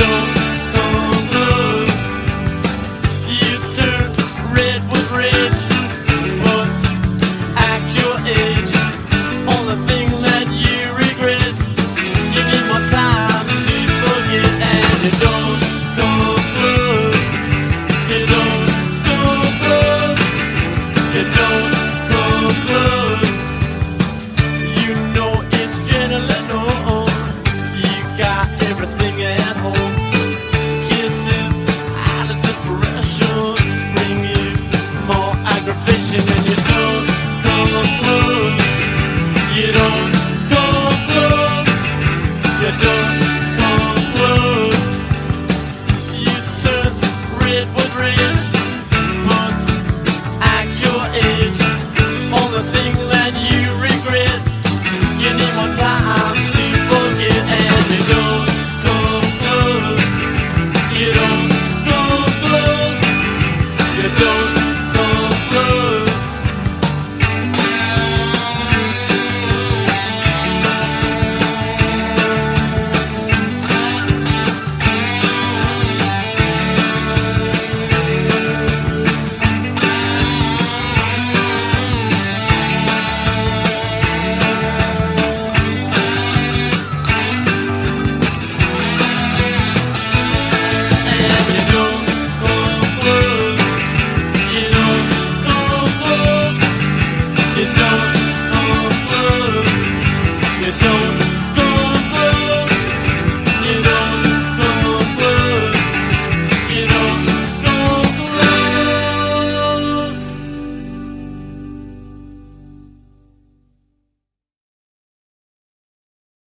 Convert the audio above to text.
dor.